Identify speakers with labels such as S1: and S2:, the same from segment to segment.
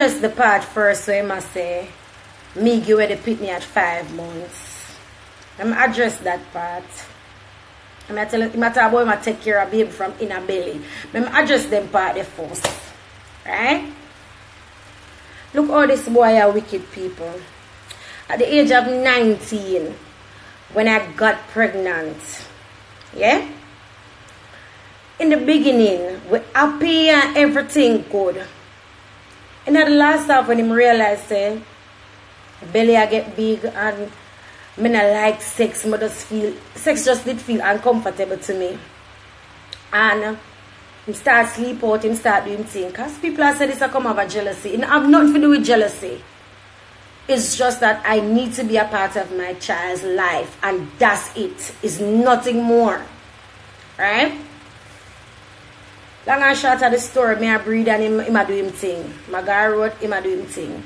S1: Just the part first so I must say me give away the me at five months. I'm address that part. I'm going tell him talk about him take care of baby from inner belly. I'm address them part the first. Right? Look all this boy are wicked people. At the age of 19, when I got pregnant, yeah? In the beginning, we happy and everything good. And at the last half when him realized say belly I get big and me not like sex, me just feel sex just did feel uncomfortable to me. And uh, him start sleep out, him start doing things. Cause people are saying this I come over jealousy. It have nothing to do with jealousy. It's just that I need to be a part of my child's life and that's it. It's nothing more. Right? Long and short of the story, me a breed and him, him a do him thing. My guy wrote, him a do him thing.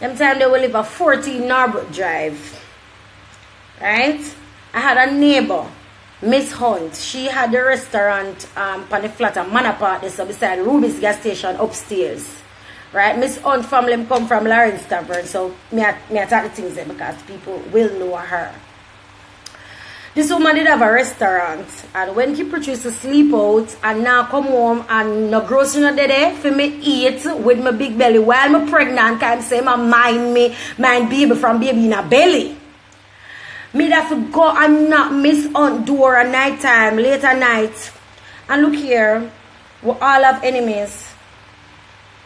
S1: Them time they will live a 14 Norbrook Drive. Right? I had a neighbor, Miss Hunt. She had a restaurant um on the flat at Manor Park, this beside Ruby's gas station upstairs. Right? Miss Hunt family come from Lawrence Tavern, so me I, me I talk the things there because people will know her. This woman did have a restaurant and when he used to sleep out and now come home and no grocery no there for me eat with my big belly while I'm pregnant can say my mind me mind baby from baby in a belly. Me have to go and not miss on door at night time, late at night. And look here, we all have enemies.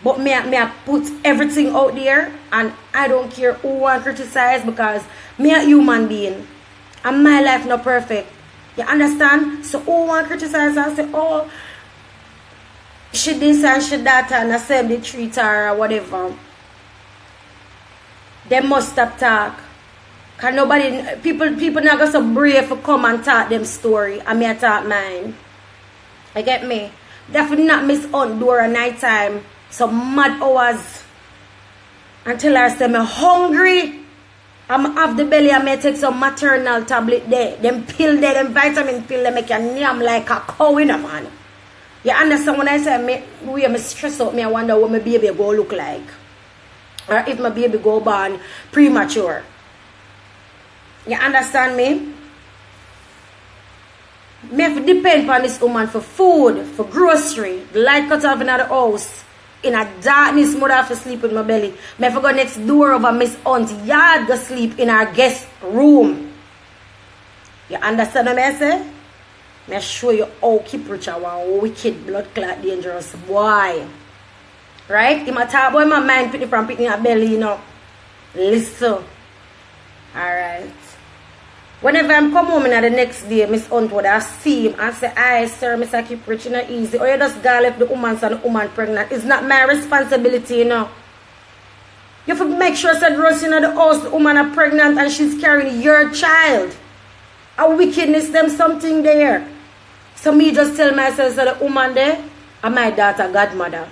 S1: But me, me I put everything out there and I don't care who want criticize because me a human being. And my life not perfect. You understand? So who want criticize and say, oh, she this and she that and I said they treat her or whatever. They must stop talk. Cause nobody people people not gonna so brave to come and talk them story I me I talk mine. I get me? Definitely not miss on door at night time. Some mad hours until I say me hungry. I'm have the belly I may take some maternal tablet there. Them pill there, them vitamin pill they make you yam like a cow in a man. You understand when I say me we me stress out me I wonder what my baby go look like. Or if my baby go born premature. You understand me? Me have to depend on this woman for food, for grocery, the light cut off in the house. In a darkness, mother have to sleep in my belly. Me to go next door over Miss Hunt yard go sleep in our guest room. You understand what I say? Me show you how Kiprich one wicked blood clot dangerous boy. Right? In my talk about my mind picking from picking a belly, you know. Listen. Alright. Whenever I'm come home in the next day, Miss would I see him and say, I sir, Miss I keep preaching it easy. Or you just go left the woman and the woman pregnant. It's not my responsibility, you know. You have to make sure that Rose in the house, the woman are pregnant and she's carrying your child. A wickedness, them something there. So me just tell myself that the woman there and my daughter godmother.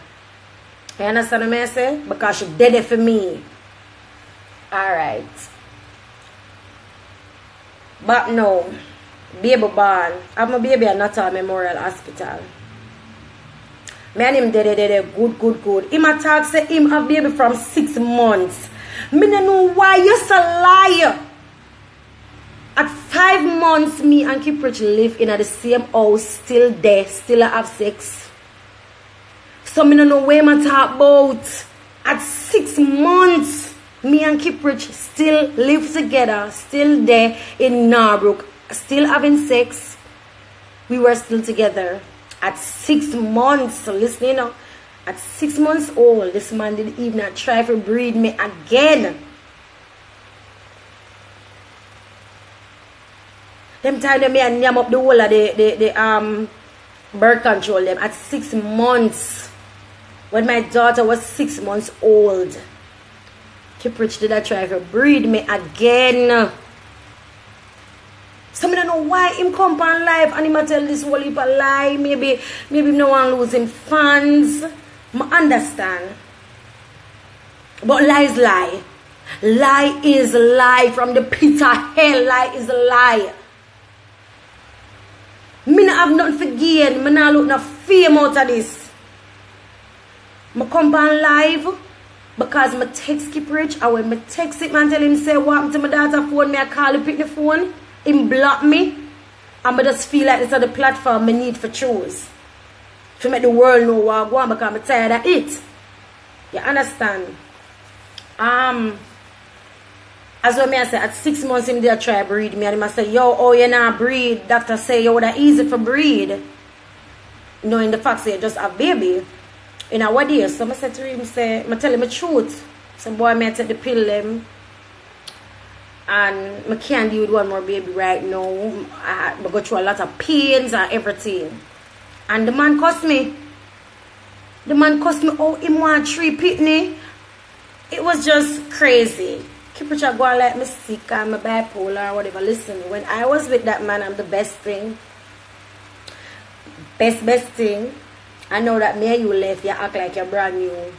S1: You understand what I say? Because she did it for me. Alright. But no, baby born. I'm a baby at Nuttall Memorial Hospital. Me and him did it, good, good, good. Him a talk say him have baby from six months. Me no know why you so liar. At five months, me and Kiprich live in the same house, still there, still have sex. So me no know where I talk about. At six months, me and Kiprich still live together, still there in Norbrook, still having sex. We were still together. At six months, listen, you know, at six months old, this man didn't even try to breed me again. Them time them me and name up the whole of the, the, the um birth control them at six months. When my daughter was six months old. Kiprich did I try to breed me again. So I don't know why him come on live and tell this whole heap of lie. Maybe maybe no one losing fans. I understand. But lie is lie. Lie is lie from the pit of hell. Lie is a lie. Me not have nothing for gain. Me not look no fame out of this. I come on live because my text Kiprich. And when my text it, man, tell him say what happened to my daughter phone, me I call him pick the phone, him block me. And I just feel like this is the platform I need for choose. To make the world know what I want because I'm tired of it. You understand? Um as well me I say at six months him there try breed me and him I say, yo, oh you not breed. Doctor say yo that easy for breed. Knowing the fact say you just have baby. In our day, so I said to him, say, I tell him the truth. Some boy may take the pill them. And I can't deal with one more baby right now. I, I go through a lot of pains and everything. And the man cost me. The man cost me oh him want three pitney. It was just crazy. Keep it go like me sick and my bipolar or whatever. Listen, when I was with that man, I'm the best thing. Best best thing. I know that me and you left, you act like you're brand new.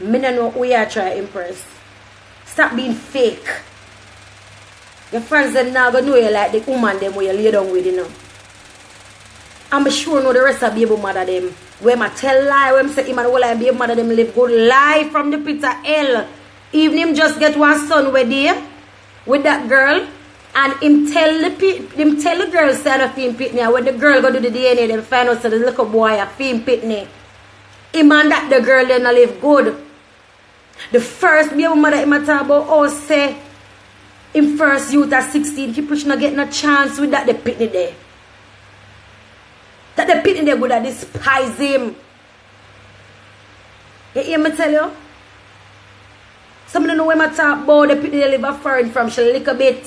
S1: Me don't know who you are trying to impress. Stop being fake. Your friends are not gonna know you like the woman them where you lay down with, you know. I'm sure know the rest of baby mother them. When I tell lie, when I say him and all baby mother them live good life from the pit of hell. Even him just get one son with there with that girl. And him tell the him tell the girl say a film pitney. When the girl go do the DNA, them find out so the little boy a film pitney. Him and that the girl then live good. The first baby mother him a talk about oh say him first youth at 16, he push not getting a chance with that the pitney there. That the pitney there would have despise him. You hear me tell you? Some of know when I talk about the pitney they live a foreign from, she lick a bit.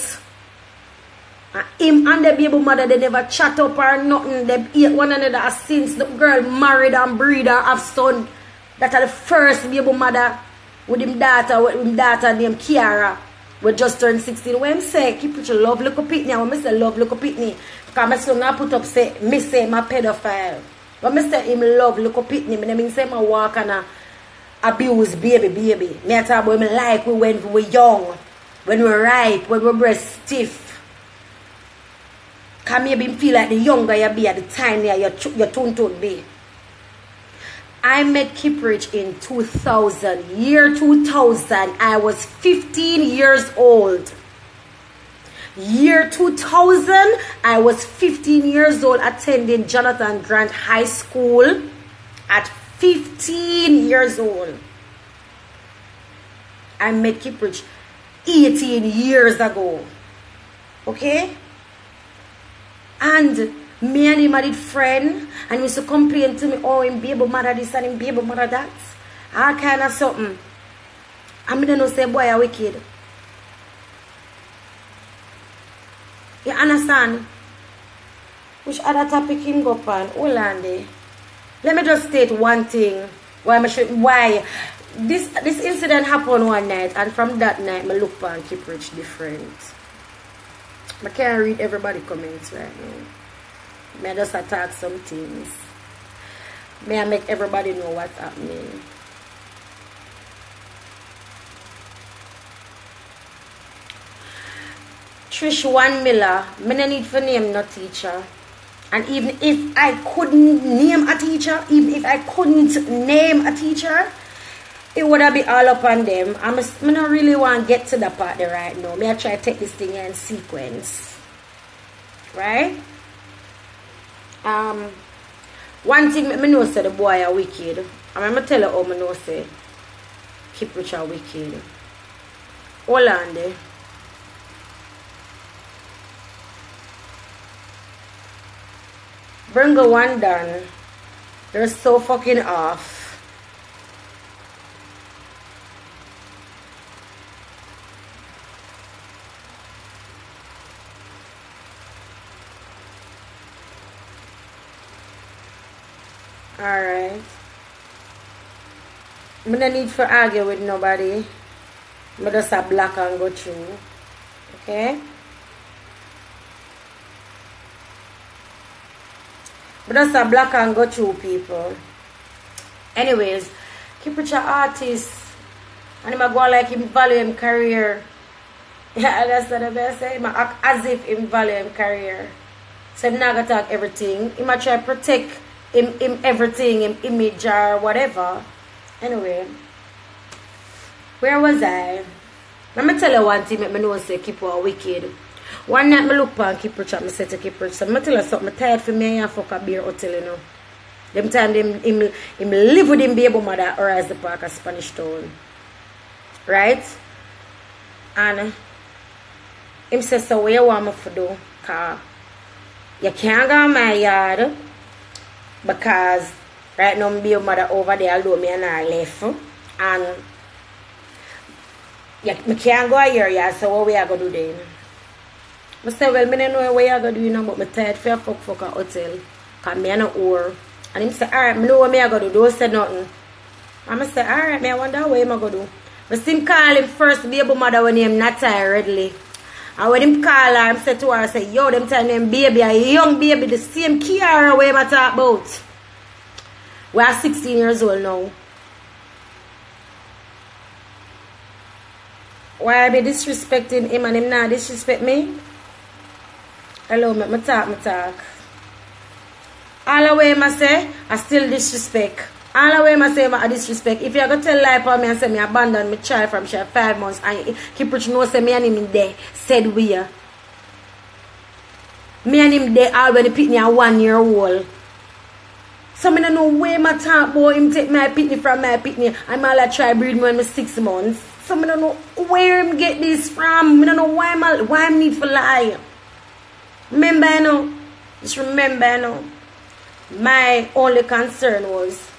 S1: And him and the baby mother, they never chat up or nothing. They hate one another since the girl married and breed and have son. That are the first baby mother with him daughter, with him daughter named Kiara. We just turned 16. When him say, keep your love look up it now. When I say love look up it me. Because my son I put up say, me say my pedophile. When I say him love look up it me, I mean say my walk and a abuse baby baby. Me I talk about him like we when we were young. When we were ripe, when we were breast stiff. Cause maybe feel like the younger you be at the time your, your tune tune be. I met Kiprich in 2000. Year 2000. I was 15 years old. Year 2000, I was 15 years old attending Jonathan Grant High School at 15 years old. I met Kiprich 18 years ago. Okay? And me and him had friend and he used to complain to me, oh, him baby mother this and him baby mother that. All kind of something. I mean, don't say boy are wicked. You understand? Which other topic him go on? Hold. Let me just state one thing. Why I should, why this this incident happened one night and from that night I look on Kiprich different. I can't read everybody comments right now. May I just attack some things. May I make everybody know what's happening. Trish One Miller, me no need for name no teacher. And even if I couldn't name a teacher, even if I couldn't name a teacher, it would have be all up on them. I'm a, I don't really want to get to the part there right now. May I try to take this thing in sequence. Right? Um, one thing me know say the boy are wicked. I'm gonna tell you how me know say Kiprich are wicked. Hold on there. Bring one down. They're so fucking off. Alright. I don't need to argue with nobody. I just a black and go through. Okay? But just a black and go through people. Anyways, keep it your artist. And I'm go like him value him career. Yeah, that's what I'm saying. I act as if him value him career. So I'm not gonna talk everything. He might try protect him, him everything, him image or whatever. Anyway, where was I? Let me tell you one thing, make me know say keep are wicked. One night me look pan Kiprich up, me say to Kiprich. So me tell you something, tired for me and fuck a beer hotel, you know. Them time him, him, him live with him baby mother or as the park of Spanish Town. Right? And uh, him says, so what you want me to do? Cause you can't go my yard because right now my mother over there although me and her left. And yeah, me can't go here yard, so what we are gonna do then? I say, well, me don't know what you are gonna do, know, but me tired for fuck fuck a hotel. Cause me and a whore. And him say, alright, me know what me I gonna do. Don't say nothing. And I say, alright, me I wonder what him I gonna do. But him call him first baby mother when him not tired readily. And when him call her, him say to her, I say, yo, them time them baby, a young baby, the same Kiara way I talk about. We are 16 years old now. Why I be disrespecting him and him not disrespect me? Hello, me, me talk, me talk. All the way I say, I still disrespect. All the way I say, I disrespect. If you are go tell lie for me and say me abandon my child from she five months and Kiprich know say me and him there, said we. are. Me and him there when the pitney are one year old. So me don't know where my talk about him take my pitney from my pitney. I'm all I try breed me when me six months. So me don't know where him get this from. Me don't know why I'm, why I need for lie. Remember, you know, just remember, you know, my only concern was